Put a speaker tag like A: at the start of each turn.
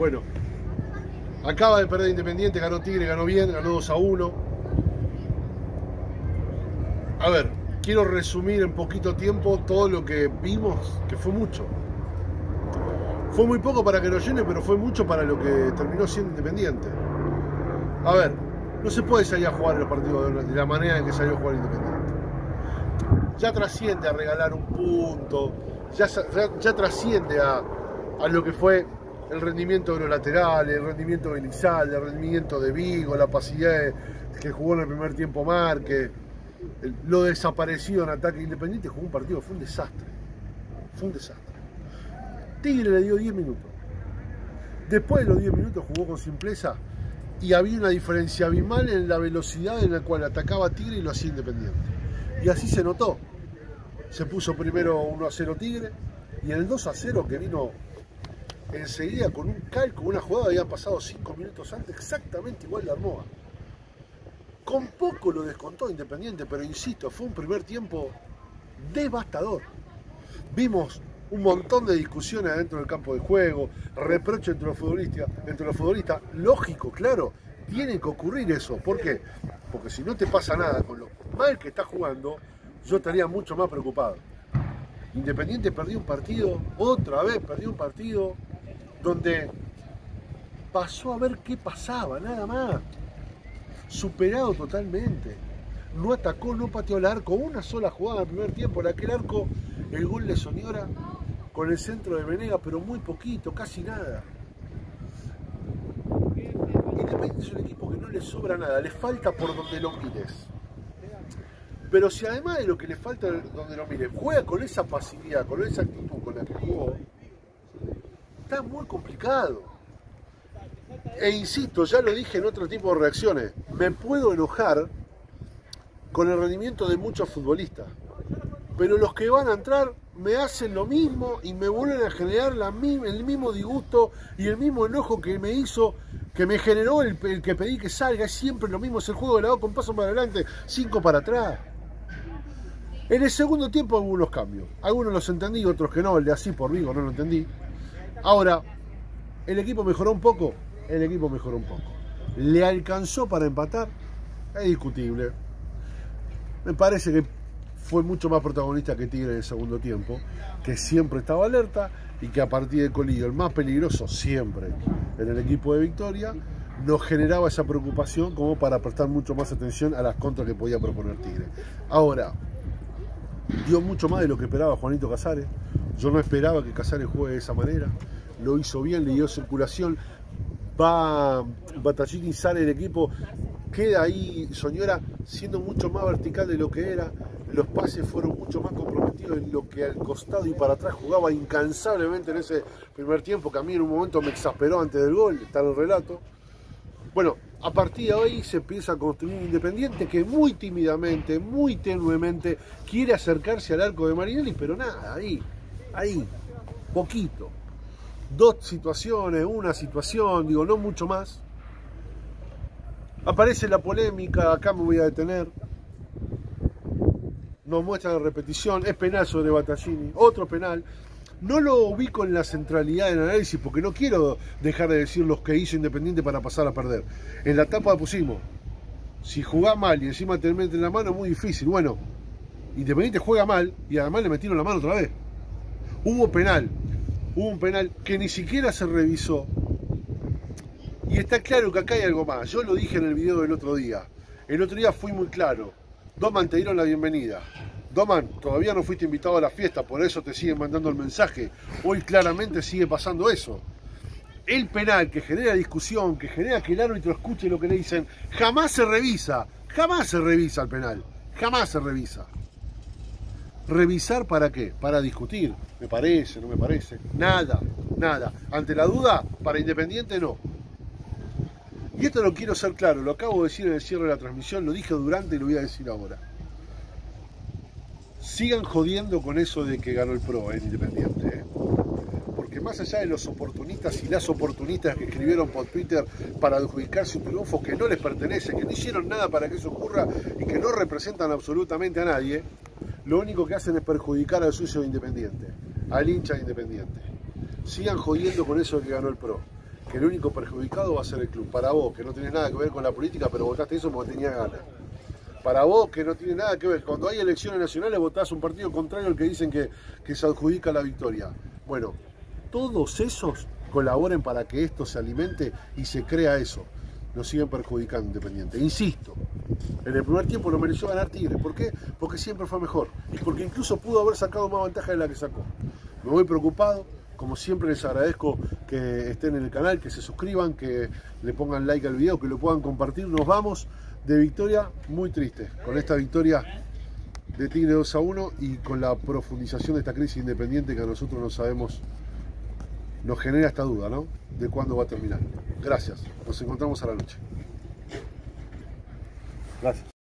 A: Bueno, acaba de perder Independiente, ganó Tigre, ganó bien, ganó 2 a 1. A ver, quiero resumir en poquito tiempo todo lo que vimos, que fue mucho. Fue muy poco para que lo llene, pero fue mucho para lo que terminó siendo Independiente. A ver, no se puede salir a jugar los partidos de la manera en que salió a jugar Independiente. Ya trasciende a regalar un punto, ya, ya, trasciende a, a, lo que fue el rendimiento de los laterales, el rendimiento de Elizalde, el rendimiento de Vigo, la pasividad que jugó en el primer tiempo Marque, lo desaparecido en ataque independiente, jugó un partido, fue un desastre. Fue un desastre. Tigre le dio 10 minutos. Después de los 10 minutos jugó con simpleza y había una diferencia abismal en la velocidad en la cual atacaba Tigre y lo hacía Independiente. Y así se notó. Se puso primero 1 a 0 Tigre y en el 2 a 0 que vino enseguida con un cálculo, una jugada había pasado 5 minutos antes, exactamente igual de Armoa. Con poco lo descontó Independiente, pero insisto, fue un primer tiempo devastador. Vimos un montón de discusiones dentro del campo de juego, reproche entre los futbolistas, entre los futbolistas, lógico, claro, tiene que ocurrir eso. ¿Por qué? Porque si no te pasa nada con lo mal que estás jugando, yo estaría mucho más preocupado. Independiente perdió un partido, otra vez perdió un partido, donde pasó a ver qué pasaba, nada más. Superado totalmente. No atacó, no pateó el arco, una sola jugada en el primer tiempo, en aquel arco, el gol de Soñora con el centro de Venega, pero muy poquito, casi nada. Independiente es un equipo que no le sobra nada, le falta por donde lo mires. Pero si además de lo que le falta donde lo mires, juega con esa pasividad, con esa actitud con la está muy complicado. E insisto, ya lo dije en otro tipo de reacciones, me puedo enojar con el rendimiento de muchos futbolistas, pero los que van a entrar me hacen lo mismo y me vuelven a generar el mismo disgusto y el mismo enojo que me hizo, que me generó el, que pedí que salga. Es siempre lo mismo, es el juego de la con paso para adelante, cinco para atrás. En el segundo tiempo algunos cambios. Algunos los entendí, otros que no. El de así por Vigo no lo entendí. Ahora, ¿el equipo mejoró un poco? El equipo mejoró un poco. ¿Le alcanzó para empatar? Es discutible. Me parece que fue mucho más protagonista que Tigre en el segundo tiempo, que siempre estaba alerta y que a partir de Colillo, el más peligroso siempre en el equipo de Victoria, nos generaba esa preocupación como para prestar mucho más atención a las contras que podía proponer Tigre. Ahora, dio mucho más de lo que esperaba Juanito Casares. Yo no esperaba que Casares juegue de esa manera. Lo hizo bien, le dio circulación. Va Batallini sale el equipo, queda ahí Soñora siendo mucho más vertical de lo que era los pases fueron mucho más comprometidos en lo que al costado y para atrás jugaba incansablemente en ese primer tiempo, que a mí en un momento me exasperó antes del gol, está en el relato. Bueno, a partir de ahí se empieza a construir un Independiente que muy tímidamente, muy tenuemente quiere acercarse al arco de Marinelli, pero nada, ahí, ahí, poquito. Dos situaciones, una situación, digo, no mucho más. Aparece la polémica, acá me voy a detener nos muestra la repetición, es penal sobre Battaglini, otro penal. No lo ubico en la centralidad del análisis porque no quiero dejar de decir los que hizo Independiente para pasar a perder. En la etapa pusimos, si jugás mal y encima te meten la mano, muy difícil. Bueno, Independiente juega mal y además le metieron la mano otra vez. Hubo penal, hubo un penal que ni siquiera se revisó. Y está claro que acá hay algo más. Yo lo dije en el video del otro día. El otro día fui muy claro. Doman, te dieron la bienvenida. Doman, todavía no fuiste invitado a la fiesta, por eso te siguen mandando el mensaje. Hoy claramente sigue pasando eso. El penal que genera discusión, que genera que el árbitro escuche lo que le dicen, jamás se revisa. Jamás se revisa el penal. Jamás se revisa. ¿Revisar para qué? Para discutir. ¿Me parece? ¿No me parece? Nada, nada. Ante la duda, para Independiente no. Y esto lo quiero ser claro, lo acabo de decir en el cierre de la transmisión, lo dije durante y lo voy a decir ahora. Sigan jodiendo con eso de que ganó el PRO en Independiente. ¿eh? Porque más allá de los oportunistas y las oportunistas que escribieron por Twitter para adjudicarse un triunfo que no les pertenece, que no hicieron nada para que eso ocurra y que no representan absolutamente a nadie, lo único que hacen es perjudicar al sucio de Independiente, al hincha de Independiente. Sigan jodiendo con eso de que ganó el PRO que el único perjudicado va a ser el club. Para vos, que no tenés nada que ver con la política, pero votaste eso porque tenías ganas. Para vos, que no tiene nada que ver, cuando hay elecciones nacionales votás un partido contrario al que dicen que, que se adjudica la victoria. Bueno, todos esos colaboren para que esto se alimente y se crea eso. Nos siguen perjudicando Independiente. Insisto, en el primer tiempo lo mereció ganar Tigres. ¿Por qué? Porque siempre fue mejor. Y porque incluso pudo haber sacado más ventaja de la que sacó. Me voy preocupado. Como siempre les agradezco que estén en el canal, que se suscriban, que le pongan like al video, que lo puedan compartir. Nos vamos de victoria muy triste. Con esta victoria de Tigre 2 a 1 y con la profundización de esta crisis independiente que a nosotros no sabemos nos genera esta duda, ¿no? De cuándo va a terminar. Gracias. Nos encontramos a la noche. Gracias.